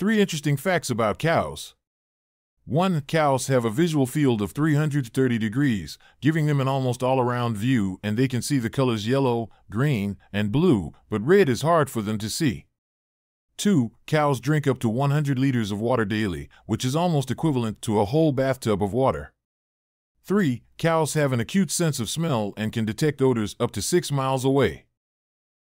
Three interesting facts about cows. 1. Cows have a visual field of 330 degrees, giving them an almost all around view, and they can see the colors yellow, green, and blue, but red is hard for them to see. 2. Cows drink up to 100 liters of water daily, which is almost equivalent to a whole bathtub of water. 3. Cows have an acute sense of smell and can detect odors up to 6 miles away.